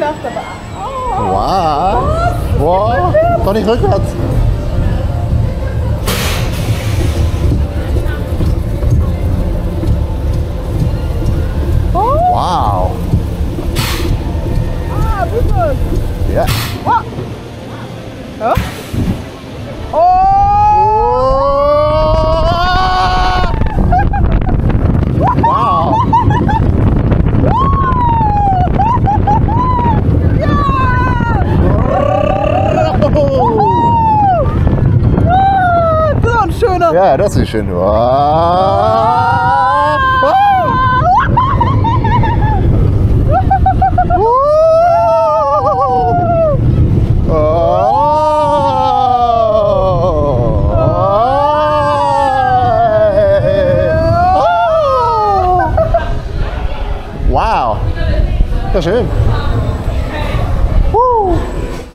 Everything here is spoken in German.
gedacht, aber. Oh, Wow. Wow. Doch nicht rückwärts. Wow. ah, bitte. Ja. Ja? Oh! Wow. So ein schöner. Ja, das ist schön. Wow. Ja, schön.